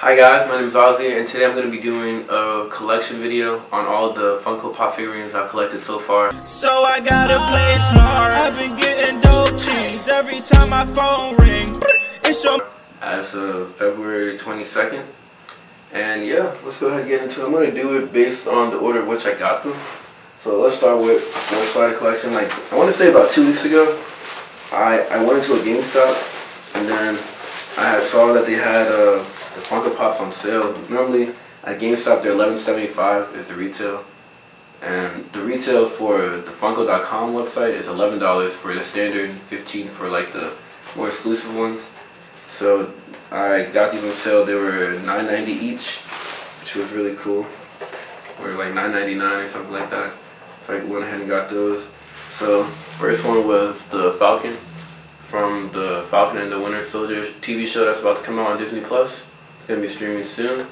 Hi guys, my name is Ozzy and today I'm going to be doing a collection video on all the Funko Pop figurines I've collected so far. So I gotta play smart. I've been getting dope cheese every time my phone ring. It's your As of February 22nd. And yeah, let's go ahead and get into it. I'm going to do it based on the order which I got them. So let's start with one side collection. Like I want to say about two weeks ago, I, I went into a GameStop and then I saw that they had uh, the Funko Pops on sale. Normally at GameStop they're $11.75 is the retail. And the retail for the Funko.com website is $11 for the standard, 15 for like the more exclusive ones. So I got these on sale. They were $9.90 each, which was really cool. Or like $9.99 or something like that. So I went ahead and got those. So first one was the Falcon from the Falcon and the Winter Soldier TV show that's about to come out on Disney Plus. Gonna be streaming soon.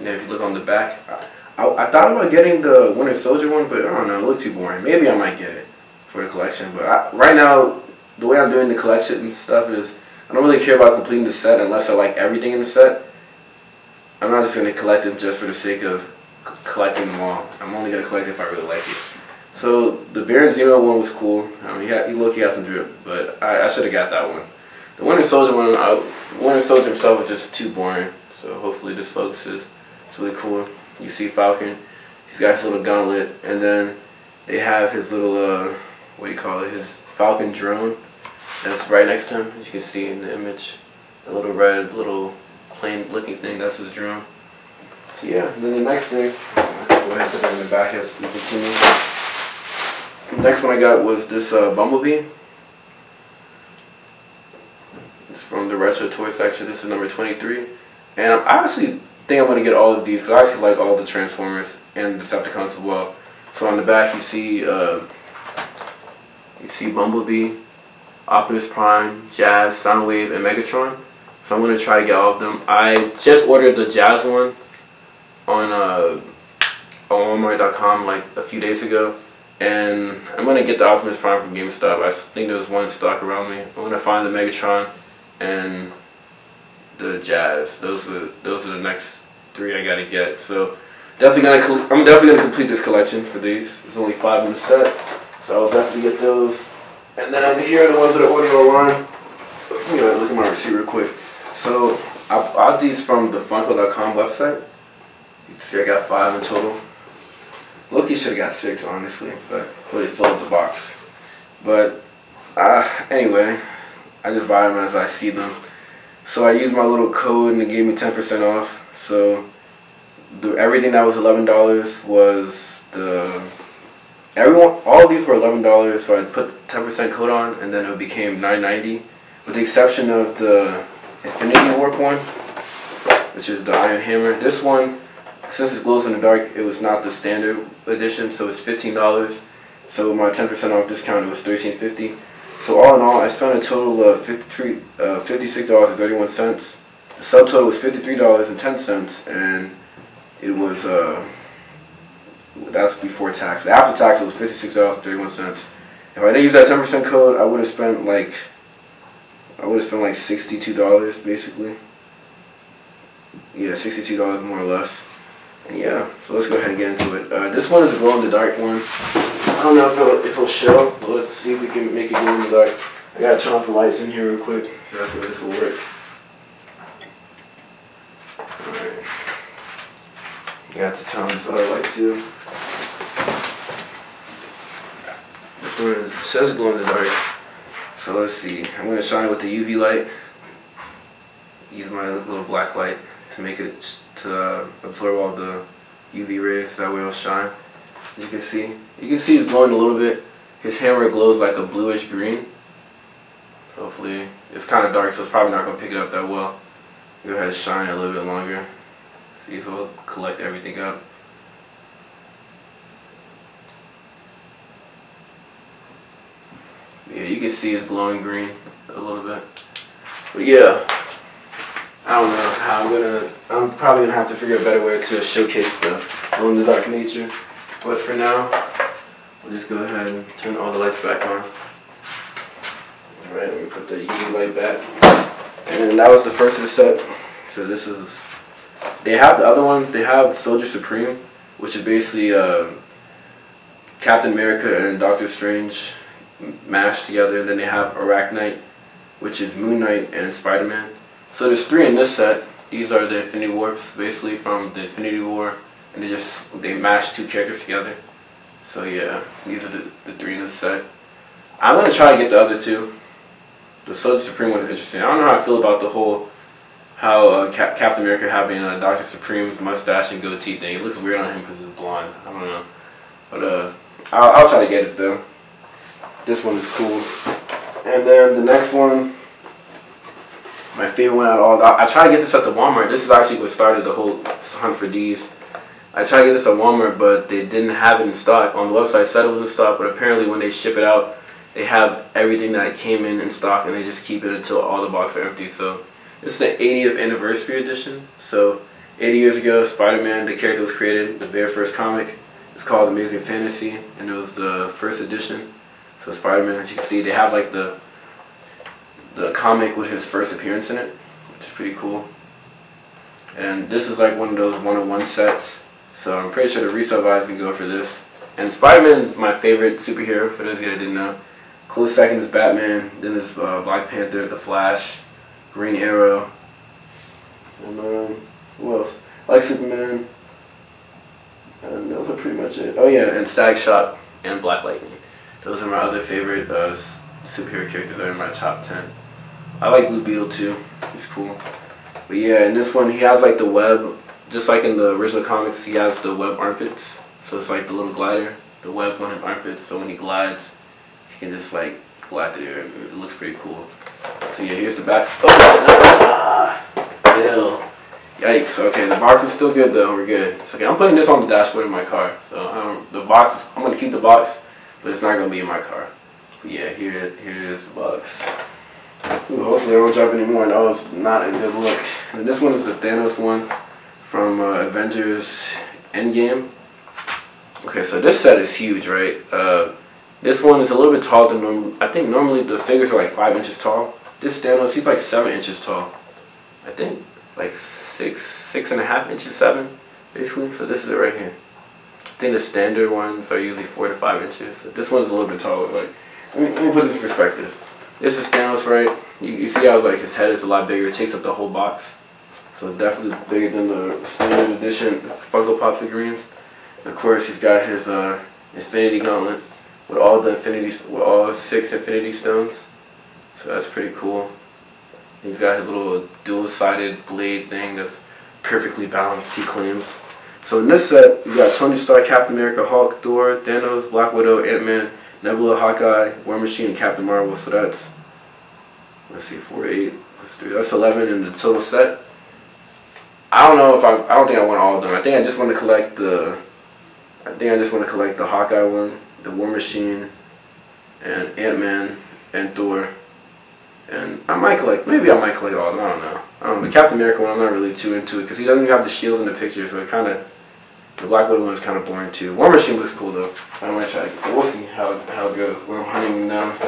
And if you look on the back, I, I, I thought about getting the Winter Soldier one, but I don't know, it looked too boring. Maybe I might get it for the collection. But I, right now, the way I'm doing the collection and stuff is I don't really care about completing the set unless I like everything in the set. I'm not just gonna collect them just for the sake of collecting them all. I'm only gonna collect if I really like it. So the Baron Zemo one was cool. I mean, he, had, he looked, he had some drip, but I, I should have got that one. The Winter Soldier one, I, Winter Soldier himself was just too boring. So hopefully this focuses. It's really cool. You see Falcon, he's got his little gauntlet, and then they have his little uh, what do you call it? His Falcon drone that's right next to him. As you can see in the image, the little red little plane looking thing. That's his drone. So yeah. Then the next thing, go ahead and put that in the back as we continue. The next one I got was this uh, Bumblebee. It's from the retro toy section. This is number 23. And I actually think I'm going to get all of these because I actually like all the Transformers and Decepticons as well. So on the back you see uh, you see Bumblebee, Optimus Prime, Jazz, Soundwave, and Megatron. So I'm going to try to get all of them. I just ordered the Jazz one on uh, on Walmart.com like a few days ago. And I'm going to get the Optimus Prime from GameStop. I think there's one stock around me. I'm going to find the Megatron and the Jazz. Those are those are the next three I gotta get. So definitely gonna I'm definitely gonna complete this collection for these. There's only five in the set, so I'll definitely get those. And then here are the ones that I ordered online. You know, look at my receipt real quick. So I bought these from the Funko.com website. You can see I got five in total. Loki should have got six, honestly, but really filled the box. But uh, anyway, I just buy them as I see them. So I used my little code and it gave me 10% off. So the, everything that was $11 was the everyone all these were $11 so I put 10% code on and then it became 9.90 with the exception of the Infinity Warp one which is the Iron Hammer. This one since it glows in the dark it was not the standard edition so it's $15 so my 10% off discount was $13.50 so all in all, I spent a total of 53, uh, $56.31. The subtotal was $53.10, and it was, uh, that's before tax. After tax, it was $56.31. If I didn't use that 10% code, I would have spent like, I would have spent like $62 basically. Yeah, $62 more or less. And yeah, so let's go ahead and get into it. Uh, this one is a glow in the dark one. I don't know if it'll, if it'll show, but let's see if we can make it glow in the dark. I gotta turn off the lights in here real quick. That's where this will work. Alright. Got to turn on this other light too. This one says glow in the dark. So let's see. I'm gonna shine it with the UV light. Use my little black light to make it to uh, absorb all the UV rays so that way it'll shine. As you can see, you can see it's glowing a little bit. His hammer glows like a bluish green. Hopefully, it's kind of dark so it's probably not going to pick it up that well. Go ahead and shine a little bit longer. See if it'll collect everything up. Yeah, you can see it's glowing green a little bit. But yeah, I don't know how I'm gonna. I'm probably gonna have to figure a better way to showcase the glow in the dark nature. But for now, we'll just go ahead and turn all the lights back on. Alright, let me put the UV light back. And that was the first of the set. So this is They have the other ones. They have Soldier Supreme, which is basically uh, Captain America and Doctor Strange mashed together. Then they have Arachknight, which is Moon Knight and Spider Man. So there's three in this set. These are the Infinity Warps, basically from the Infinity War, and they just they mash two characters together. So yeah, these are the, the three in this set. I'm gonna try to get the other two. The Soldier Supreme one is interesting. I don't know how I feel about the whole how uh, Cap- Captain America having uh, Doctor Supreme's mustache and goatee thing. It looks weird on him because he's blonde. I don't know, but uh, I'll, I'll try to get it though. This one is cool. And then the next one, my favorite one out of all. I, I tried to get this at the Walmart. This is actually what started the whole hunt for these. I tried to get this at Walmart, but they didn't have it in stock. On the website, said it was in stock, but apparently when they ship it out, they have everything that came in in stock, and they just keep it until all the boxes are empty. So this is the 80th anniversary edition. So 80 years ago, Spider-Man, the character was created, the very first comic. It's called Amazing Fantasy, and it was the first edition. So Spider-Man, as you can see, they have like the the comic with his first appearance in it, which is pretty cool. And this is like one of those one-on-one sets. So I'm pretty sure the resale guys can go for this. And Spider-Man is my favorite superhero, for those of you that didn't know. Close second is Batman, then there's uh, Black Panther, The Flash, Green Arrow, and um, who else? I like Superman. And those are pretty much it. Oh yeah, and Static Shock and Black Lightning. Those are my other favorite uh, superhero characters that are in my top 10. I like Blue Beetle too. He's cool. But yeah, in this one, he has like the web, just like in the original comics, he has the web armpits. So it's like the little glider, the webs on his armpits. So when he glides, he can just like glide through there. It looks pretty cool. So yeah, here's the back. Oh, Ew. Yikes. Okay, the box is still good though. We're good. Okay. I'm putting this on the dashboard of my car. So the box, is, I'm gonna keep the box, but it's not gonna be in my car. But yeah, here, here is the box. Ooh, hopefully I won't drop any more. That was not a good look. And this one is the Thanos one from uh, Avengers Endgame. Okay, so this set is huge, right? Uh, this one is a little bit taller than normal. I think normally the figures are like five inches tall. This Thanos, he's like seven inches tall. I think like six, six and a half inches, seven, basically. So this is it right here. I think the standard ones are usually four to five inches. So this one's a little bit taller. Like, let me, let me put this in perspective. This is Thanos, right? You, you see how like his head is a lot bigger. It takes up the whole box. So it's definitely bigger than the standard edition Funko Pop figurines. Of course, he's got his uh, Infinity Gauntlet with all the Infinity, with all six Infinity Stones. So that's pretty cool. He's got his little dual-sided blade thing that's perfectly balanced, he claims. So in this set, you got Tony Stark, Captain America, Hulk, Thor, Thanos, Black Widow, Ant-Man, Nebula, Hawkeye, War Machine, and Captain Marvel. So that's, let's see, 4, 8, plus 3. That's 11 in the total set. I don't know if I, I don't think I want all of them. I think I just want to collect the, I think I just want to collect the Hawkeye one, the War Machine, and Ant-Man, and Thor. And I might collect, maybe I might collect all of them, I don't know. I don't know. The Captain America one, I'm not really too into it because he doesn't even have the shield in the picture, so it kind of, the Black Widow one is kind of boring too. War Machine looks cool though. I might try, we'll see how, how it goes I'm hunting them down.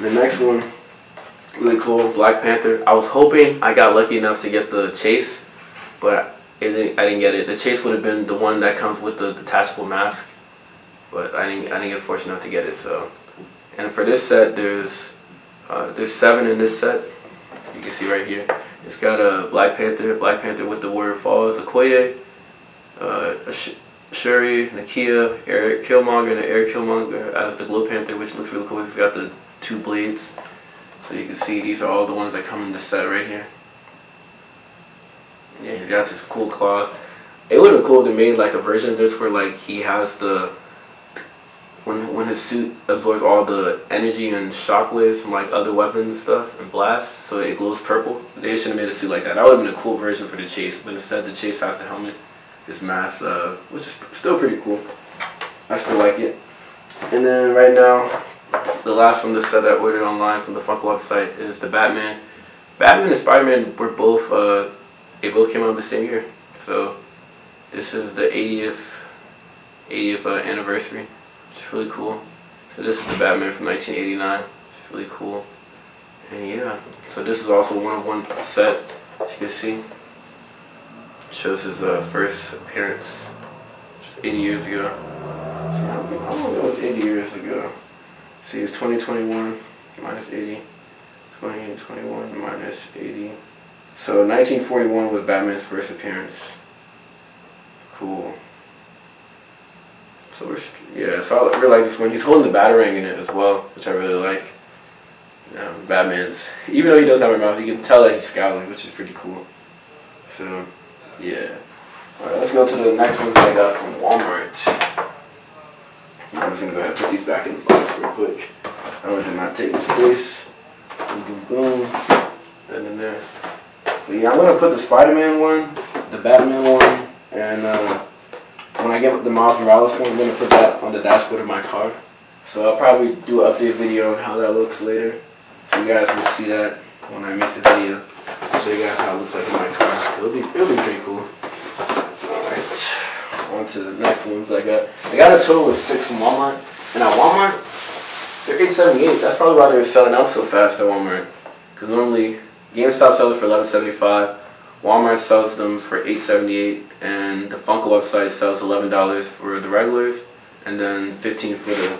The next one, really cool, Black Panther. I was hoping I got lucky enough to get the chase, but it didn't, I didn't get it. The chase would have been the one that comes with the detachable mask, but I didn't, I didn't get fortunate enough to get it, so. And for this set, there's uh, there's seven in this set. You can see right here. It's got a Black Panther, Black Panther with the word falls, Okoye, uh, Shuri, Nakia, Erik Killmonger, and Erik Killmonger as the Glow Panther, which looks really cool. He's got the two blades. So you can see these are all the ones that come in this set right here. Yeah, he's got his cool claws. It would have been cool to made like a version of this where like he has the when when his suit absorbs all the energy and shockwaves from like other weapons and stuff and blasts, so it glows purple. They should have made a suit like that. That would have been a cool version for the chase, but instead the chase has the helmet, this mask, uh, which is still pretty cool. I still like it. And then right now, the last one, the set I ordered online from the Funko website is the Batman. Batman and Spider-Man were both, uh, they both came out the same year. So this is the 80th, 80th uh, anniversary is really cool. So this is the Batman from 1989, which is really cool. And yeah, so this is also one of one set, as you can see. Shows his uh, first appearance just 80 years ago. How, how long ago was 80 years ago? See, it's 2021 minus 80. 2021 minus 80. So 1941 was Batman's first appearance. Cool. So we're, yeah, so I really like this one. He's holding the batarang in it as well, which I really like. Um, Batman's, even though he doesn't have a mouth, you can tell that he's scowling, which is pretty cool. So, yeah. Alright, let's go to the next ones I got from Walmart. I'm just gonna go ahead and put these back in the box real quick. I did not take the space. Boom, boom, boom. And then there. But yeah, I'm gonna put the Spider-Man one, the Batman one, and uh, when I get the Miles Morales one, I'm gonna put that on the dashboard of my car. So I'll probably do an update video on how that looks later. So you guys will see that when I make the video. I'll show you guys how it looks like in my car. It'll be it'll be pretty cool. Alright. On to the next ones I got. I got a total of six from Walmart. And at Walmart, they're 878. That's probably why they're selling out so fast at Walmart. Because normally GameStop sells for 11.75. Walmart sells them for 8.78, and the Funko website sells $11 for the regulars, and then 15 for the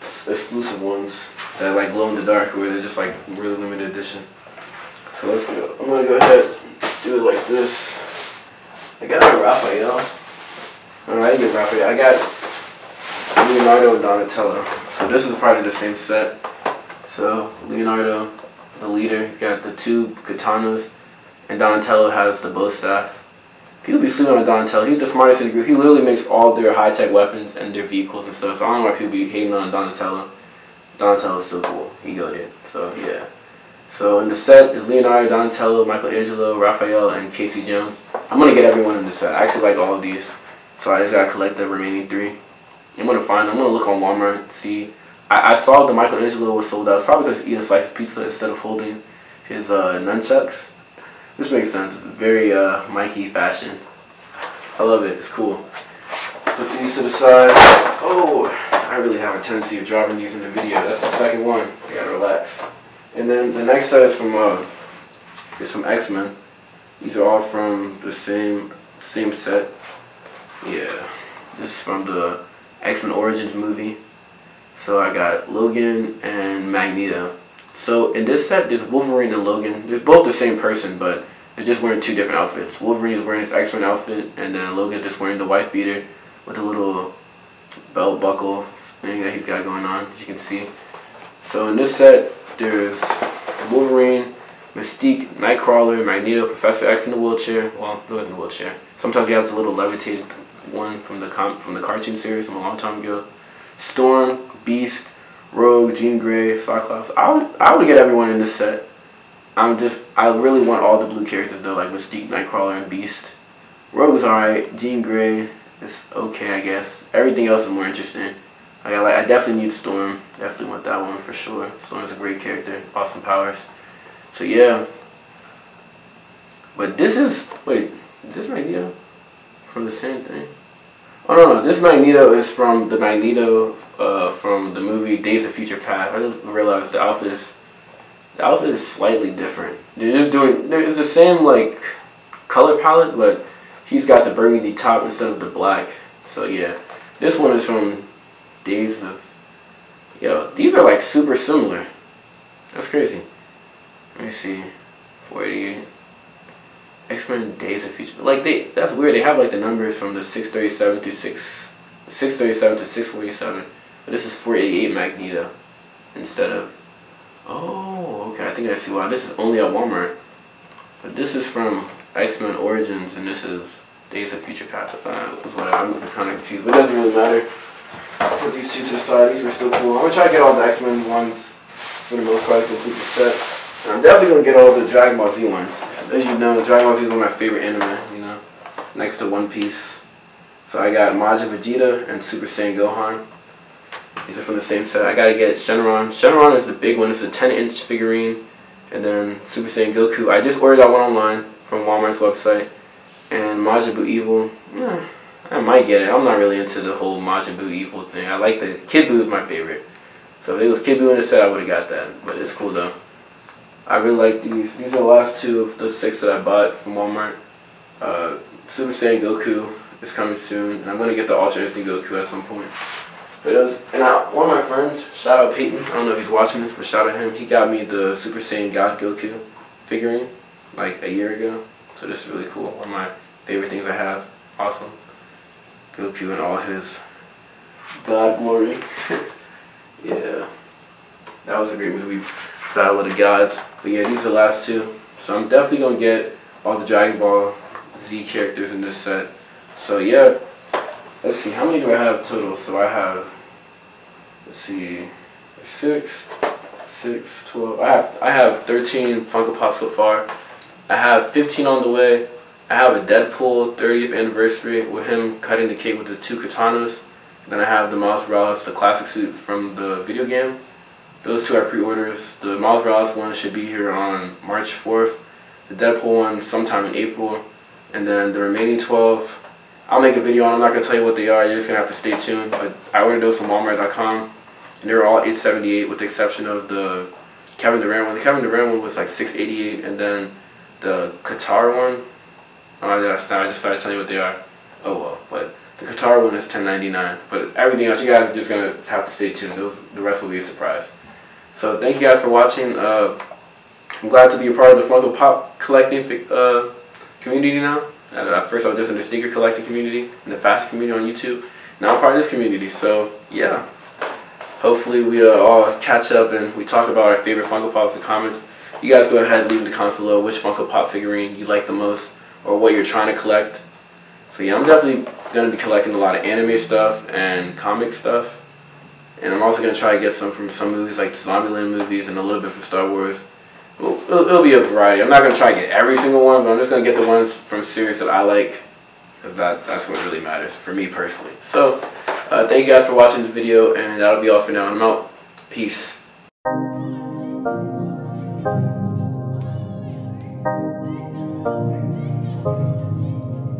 exclusive ones that like glow in the dark, where they're just like really limited edition. So let's go. I'm gonna go ahead do it like this. I got a Raphael. Alright, I get Raphael. I got Leonardo and Donatello. So this is part of the same set. So Leonardo, the leader, he's got the two katanas and Donatello has the bow staff. People be sleeping on Donatello. He's the smartest in the group. He literally makes all their high tech weapons and their vehicles and stuff. So I don't know why people be hating on Donatello. Donatello's still cool. He go there. So yeah. So in the set is Leonardo, Donatello, Michelangelo, Raphael, and Casey Jones. I'm gonna get everyone in the set. I actually like all of these. So I just gotta collect the remaining three. I'm gonna find. I'm gonna look on Walmart see. I, I saw the Michelangelo was sold out. It's probably because he's eating a slice of pizza instead of holding his uh, nunchucks. This makes sense. It's very uh, Mikey fashion. I love it. It's cool. Put these to the side. Oh, I really have a tendency of dropping these in the video. That's the second one. I gotta relax. And then the next set is from uh, is from X Men. These are all from the same same set. Yeah, this is from the X Men Origins movie. So I got Logan and Magneto. So in this set, there's Wolverine and Logan. They're both the same person, but they're just wearing two different outfits. Wolverine is wearing his X-Men outfit, and then Logan's just wearing the wife beater with a little belt buckle thing that he's got going on, as you can see. So in this set, there's Wolverine, Mystique, Nightcrawler, Magneto, Professor X in the wheelchair. Well, he was in the wheelchair. Sometimes he has a little levitated one from the com from the cartoon series from a long time ago. Storm, Beast, Rogue, Jean Grey, Cyclops. I would I would get everyone in this set. I'm just I really want all the blue characters though, like Mystique, Nightcrawler, and Beast. Rogue's alright. Jean Grey is okay, I guess. Everything else is more interesting. I like I definitely need Storm. Definitely want that one for sure. Storm's a great character, awesome powers. So yeah. But this is wait, is this Magneto from the same thing? Oh no, no, this Magneto is from the Magneto uh, from the movie Days of Future Past. I just realized the outfit is the outfit is slightly different. They're just doing it's the same like color palette, but he's got the burgundy top instead of the black. So yeah, this one is from Days of. Yo, these are like super similar. That's crazy. Let me see, 488. X-Men Days of Future. Like they, that's weird. They have like the numbers from the 637 to 6, 637 to 647. But this is 488 Magneto instead of. Oh, okay. I think I see why. This is only at Walmart. But this is from X-Men Origins, and this is Days of Future Past. Uh, what I'm kind of confused, but it doesn't really matter. Put these two to the side. These are still cool. I'm gonna try to get all the X-Men ones for the most part complete the set. I'm definitely gonna get all the Dragon Ball Z ones. As you know, Dragon Ball Z is one of my favorite anime. You know, next to One Piece. So I got Majin Vegeta and Super Saiyan Gohan. These are from the same set. I gotta get Shenron. Shenron is the big one. It's a 10 inch figurine. And then Super Saiyan Goku. I just ordered that one online from Walmart's website. And Majin Buu Evil. I might get it. I'm not really into the whole Majin Buu Evil thing. I like the Kid Buu is my favorite. So if it was Kid Buu in the set, I would have got that. But it's cool though. I really like these. These are the last two of the six that I bought from Walmart. Uh, Super Saiyan Goku is coming soon, and I'm gonna get the Ultra Instinct Goku at some point. But it was, and I, one of my friends, shout out Peyton. I don't know if he's watching this, but shout out him. He got me the Super Saiyan God Goku figurine like a year ago. So this is really cool. One of my favorite things I have. Awesome. Goku and all his God glory. yeah. That was a great movie. Battle of the Gods. But yeah, these are the last two. So I'm definitely gonna get all the Dragon Ball Z characters in this set. So yeah, let's see, how many do I have total? So I have, let's see, six, six, 12. I have, I have 13 Funko Pops so far. I have 15 on the way. I have a Deadpool 30th anniversary with him cutting the cake with the two katanas. Then I have the Miles Morales, the classic suit from the video game. Those two are pre-orders. The Miles Morales one should be here on March 4th. The Deadpool one sometime in April. And then the remaining 12, I'll make a video on. them. I'm not going to tell you what they are. You're just going to have to stay tuned. But I ordered those from Walmart.com. And they were all 878 with the exception of the Kevin Durant one. The Kevin Durant one was like 688. And then the Qatar one, oh, I just started telling you what they are. Oh well. But the Qatar one is 1099. But everything else, you guys are just going to have to stay tuned. Those, the rest will be a surprise. So thank you guys for watching. Uh, I'm glad to be a part of the Funko Pop collecting uh, community now. At first I was just in the sneaker collecting community, and the fashion community on YouTube. Now I'm part of this community, so yeah. Hopefully we uh, all catch up and we talk about our favorite Funko Pops in the comments. You guys go ahead and leave in the comments below which Funko Pop figurine you like the most or what you're trying to collect. So yeah, I'm definitely going to be collecting a lot of anime stuff and comic stuff. And I'm also going to try to get some from some movies like the Zombieland movies and a little bit from Star Wars. It'll, it'll, be a variety. I'm not going to try to get every single one, but I'm just going to get the ones from series that I like because that, that's what really matters for me personally. So, uh, thank you guys for watching this video, and that'll be all for now. I'm out. Peace.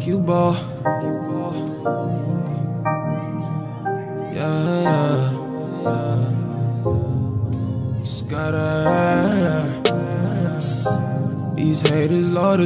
Cue ball. Haters, Lord.